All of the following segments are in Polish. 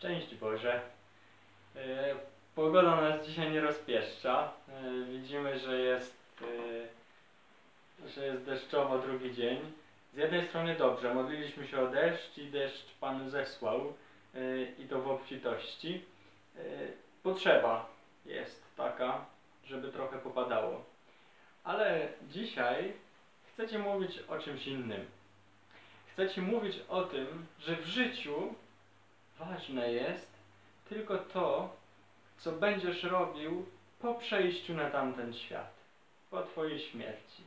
Szczęść Boże. E, Pogoda nas dzisiaj nie rozpieszcza. E, Widzimy, że jest, e, że jest deszczowo drugi dzień. Z jednej strony dobrze, modliliśmy się o deszcz i deszcz Pan zesłał i to w obfitości. Potrzeba jest taka, żeby trochę popadało. Ale dzisiaj chcę Ci mówić o czymś innym. Chcę Ci mówić o tym, że w życiu ważne jest tylko to, co będziesz robił po przejściu na tamten świat, po Twojej śmierci.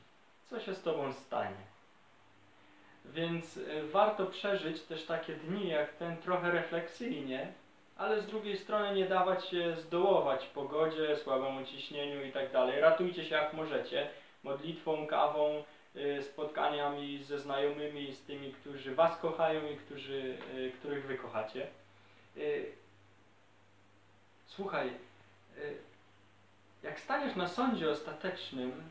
Co się z Tobą stanie. Więc y, warto przeżyć też takie dni jak ten trochę refleksyjnie, ale z drugiej strony nie dawać się zdołować pogodzie, słabemu ciśnieniu i tak. Ratujcie się jak możecie, modlitwą, kawą, y, spotkaniami ze znajomymi, z tymi, którzy Was kochają i którzy, y, których Wy kochacie. Y, Słuchaj, y, jak staniesz na sądzie ostatecznym,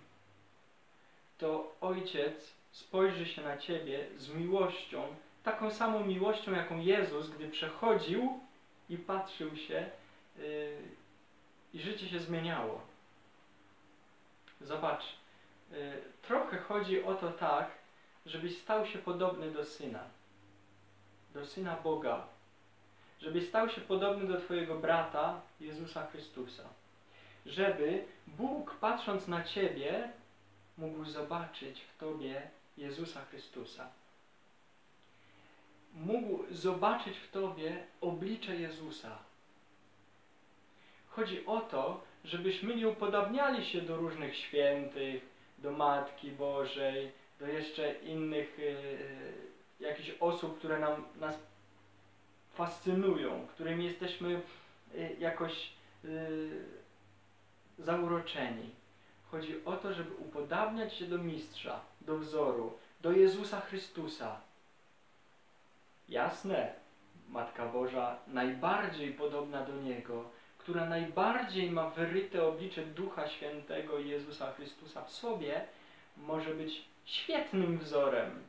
to Ojciec spojrzy się na Ciebie z miłością, taką samą miłością, jaką Jezus, gdy przechodził i patrzył się y, i życie się zmieniało. Zobacz, trochę chodzi o to tak, żebyś stał się podobny do Syna, do Syna Boga, żebyś stał się podobny do Twojego brata, Jezusa Chrystusa. Żeby Bóg, patrząc na Ciebie, mógł zobaczyć w Tobie Jezusa Chrystusa. Mógł zobaczyć w Tobie oblicze Jezusa. Chodzi o to, żebyśmy nie upodabniali się do różnych świętych, do Matki Bożej, do jeszcze innych yy, jakichś osób, które nam, nas fascynują, którymi jesteśmy y, jakoś y, zauroczeni. Chodzi o to, żeby upodabniać się do mistrza, do wzoru, do Jezusa Chrystusa. Jasne, Matka Boża najbardziej podobna do Niego, która najbardziej ma wyryte oblicze Ducha Świętego Jezusa Chrystusa w sobie, może być świetnym wzorem,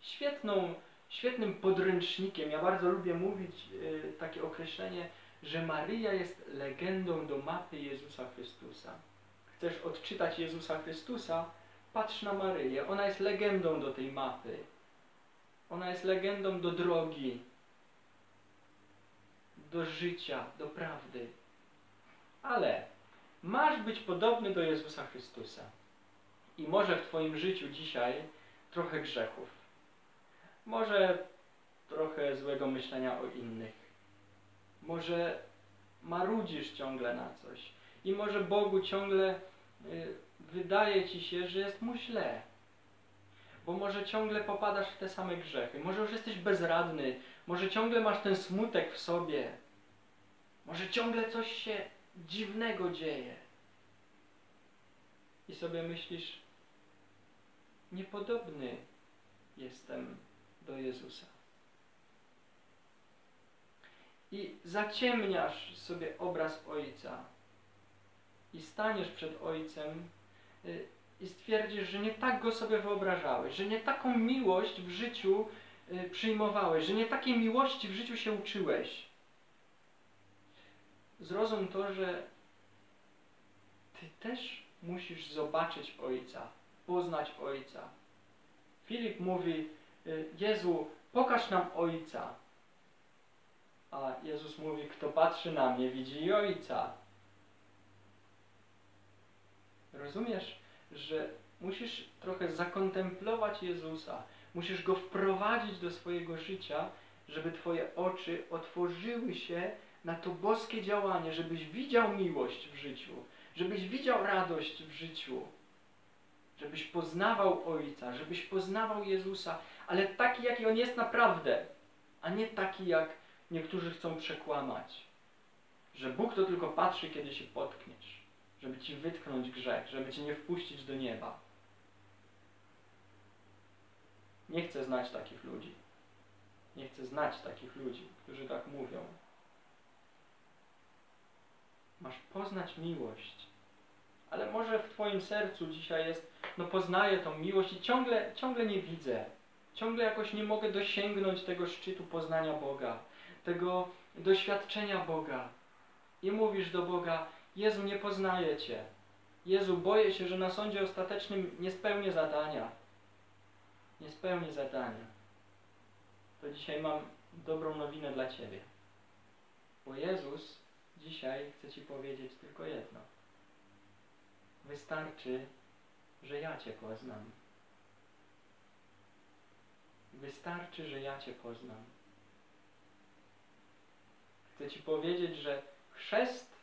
świetną świetnym podręcznikiem. Ja bardzo lubię mówić y, takie określenie, że Maryja jest legendą do mapy Jezusa Chrystusa. Chcesz odczytać Jezusa Chrystusa? Patrz na Maryję. Ona jest legendą do tej mapy. Ona jest legendą do drogi, do życia, do prawdy. Ale masz być podobny do Jezusa Chrystusa. I może w Twoim życiu dzisiaj trochę grzechów może trochę złego myślenia o innych. Może marudzisz ciągle na coś. I może Bogu ciągle y, wydaje ci się, że jest mu źle. Bo może ciągle popadasz w te same grzechy. Może już jesteś bezradny. Może ciągle masz ten smutek w sobie. Może ciągle coś się dziwnego dzieje. I sobie myślisz, niepodobny jestem do Jezusa. I zaciemniasz sobie obraz Ojca i staniesz przed Ojcem y, i stwierdzisz, że nie tak Go sobie wyobrażałeś, że nie taką miłość w życiu y, przyjmowałeś, że nie takiej miłości w życiu się uczyłeś. Zrozum to, że Ty też musisz zobaczyć Ojca, poznać Ojca. Filip mówi, Jezu, pokaż nam Ojca. A Jezus mówi, kto patrzy na mnie, widzi i Ojca. Rozumiesz, że musisz trochę zakontemplować Jezusa, musisz Go wprowadzić do swojego życia, żeby Twoje oczy otworzyły się na to boskie działanie, żebyś widział miłość w życiu, żebyś widział radość w życiu, żebyś poznawał Ojca, żebyś poznawał Jezusa, ale taki, jaki On jest naprawdę, a nie taki, jak niektórzy chcą przekłamać. Że Bóg to tylko patrzy, kiedy się potkniesz, żeby Ci wytknąć grzech, żeby Cię nie wpuścić do nieba. Nie chcę znać takich ludzi. Nie chcę znać takich ludzi, którzy tak mówią. Masz poznać miłość. Ale może w Twoim sercu dzisiaj jest, no poznaję tą miłość i ciągle, ciągle nie widzę. Ciągle jakoś nie mogę dosięgnąć tego szczytu poznania Boga, tego doświadczenia Boga i mówisz do Boga, Jezu, nie poznaję Cię. Jezu, boję się, że na sądzie ostatecznym nie spełnię zadania. Nie spełnię zadania. To dzisiaj mam dobrą nowinę dla Ciebie. Bo Jezus dzisiaj chce Ci powiedzieć tylko jedno. Wystarczy, że ja Cię poznam. Wystarczy, że ja Cię poznam. Chcę Ci powiedzieć, że chrzest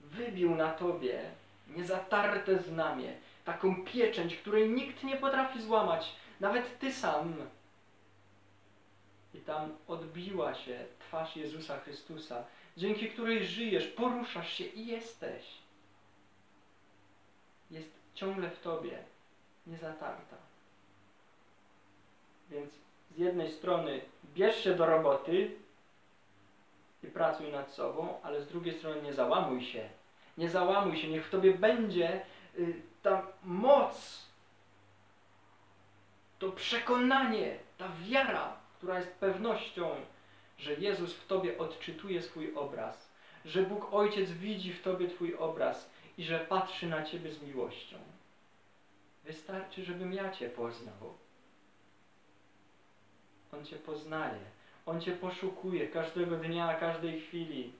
wybił na Tobie niezatarte znamie, taką pieczęć, której nikt nie potrafi złamać, nawet Ty sam. I tam odbiła się twarz Jezusa Chrystusa, dzięki której żyjesz, poruszasz się i jesteś. Jest ciągle w Tobie, niezatarta. Więc z jednej strony bierz się do roboty i pracuj nad sobą, ale z drugiej strony nie załamuj się. Nie załamuj się, niech w Tobie będzie y, ta moc, to przekonanie, ta wiara, która jest pewnością, że Jezus w Tobie odczytuje swój obraz, że Bóg Ojciec widzi w Tobie Twój obraz i że patrzy na Ciebie z miłością. Wystarczy, żebym ja Cię poznał. On Cię poznaje. On Cię poszukuje każdego dnia, każdej chwili.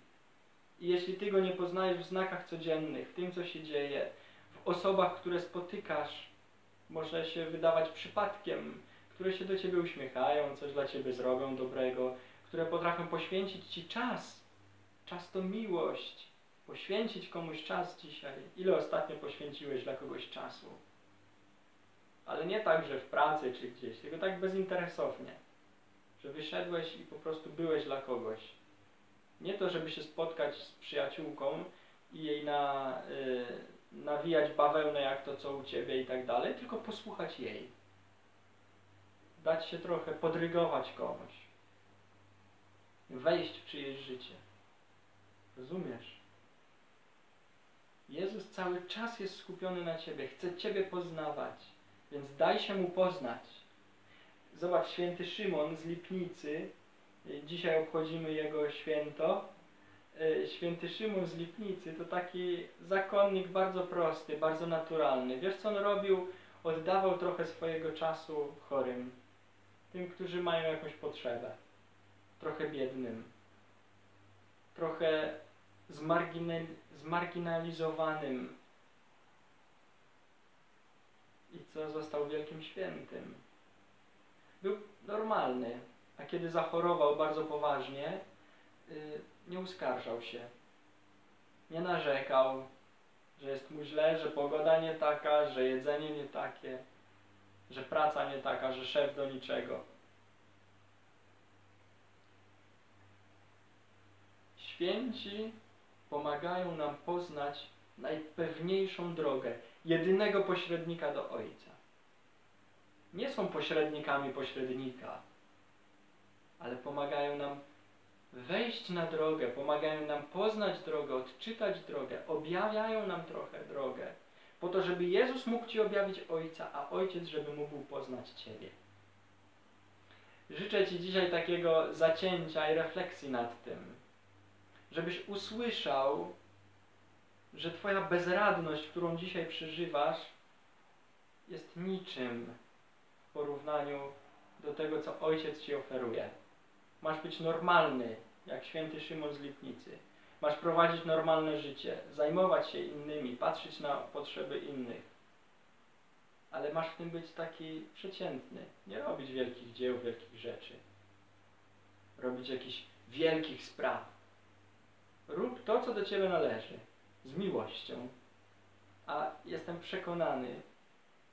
I jeśli Ty Go nie poznajesz w znakach codziennych, w tym, co się dzieje, w osobach, które spotykasz, może się wydawać przypadkiem, które się do Ciebie uśmiechają, coś dla Ciebie zrobią dobrego, które potrafią poświęcić Ci czas. Czas to miłość. Poświęcić komuś czas dzisiaj. Ile ostatnio poświęciłeś dla kogoś czasu? Ale nie tak, że w pracy czy gdzieś, tylko tak bezinteresownie. Że wyszedłeś i po prostu byłeś dla kogoś. Nie to, żeby się spotkać z przyjaciółką i jej na, y, nawijać bawełnę jak to co u Ciebie i tak dalej, tylko posłuchać jej. Dać się trochę podrygować komuś. Wejść w czyjeś życie. Rozumiesz? Jezus cały czas jest skupiony na Ciebie. Chce Ciebie poznawać. Więc daj się Mu poznać. Zobacz, święty Szymon z Lipnicy. Dzisiaj obchodzimy jego święto. Święty Szymon z Lipnicy to taki zakonnik bardzo prosty, bardzo naturalny. Wiesz co on robił? Oddawał trochę swojego czasu chorym. Tym, którzy mają jakąś potrzebę. Trochę biednym. Trochę zmarginalizowanym. I co został wielkim świętym. Był normalny, a kiedy zachorował bardzo poważnie, yy, nie uskarżał się. Nie narzekał, że jest mu źle, że pogoda nie taka, że jedzenie nie takie, że praca nie taka, że szef do niczego. Święci pomagają nam poznać najpewniejszą drogę, jedynego pośrednika do Ojca. Nie są pośrednikami pośrednika, ale pomagają nam wejść na drogę, pomagają nam poznać drogę, odczytać drogę, objawiają nam trochę drogę, po to, żeby Jezus mógł Ci objawić Ojca, a Ojciec, żeby mógł poznać Ciebie. Życzę Ci dzisiaj takiego zacięcia i refleksji nad tym, żebyś usłyszał, że Twoja bezradność, którą dzisiaj przeżywasz, jest niczym w porównaniu do tego, co Ojciec Ci oferuje. Masz być normalny, jak święty Szymon z Lipnicy. Masz prowadzić normalne życie, zajmować się innymi, patrzeć na potrzeby innych. Ale masz w tym być taki przeciętny. Nie robić wielkich dzieł, wielkich rzeczy. Robić jakichś wielkich spraw. Rób to, co do Ciebie należy. Z miłością. A jestem przekonany,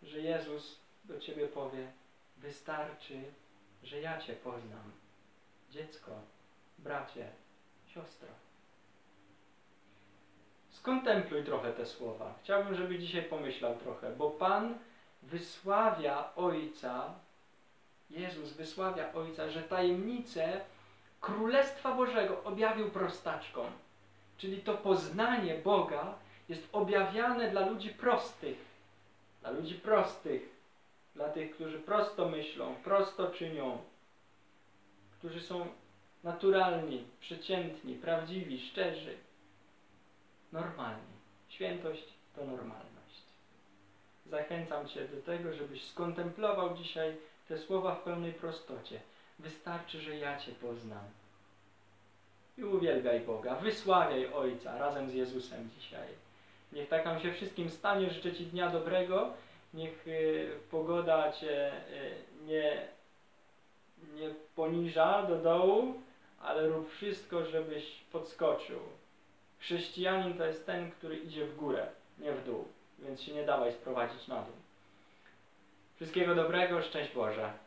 że Jezus do Ciebie powie, wystarczy, że ja Cię poznam dziecko, bracie, siostro. Skontempluj trochę te słowa. Chciałbym, żeby dzisiaj pomyślał trochę, bo Pan wysławia Ojca, Jezus wysławia Ojca, że tajemnicę Królestwa Bożego objawił prostaczkom. Czyli to poznanie Boga jest objawiane dla ludzi prostych. Dla ludzi prostych. Dla tych, którzy prosto myślą, prosto czynią, którzy są naturalni, przeciętni, prawdziwi, szczerzy, normalni. Świętość to normalność. Zachęcam Cię do tego, żebyś skontemplował dzisiaj te słowa w pełnej prostocie. Wystarczy, że ja Cię poznam. I uwielbiaj Boga, wysławiaj Ojca razem z Jezusem dzisiaj. Niech tak nam się wszystkim stanie. Życzę Ci dnia dobrego. Niech y, pogoda Cię y, nie, nie poniża do dołu, ale rób wszystko, żebyś podskoczył. Chrześcijanin to jest ten, który idzie w górę, nie w dół, więc się nie dawaj sprowadzić na dół. Wszystkiego dobrego, szczęść Boże.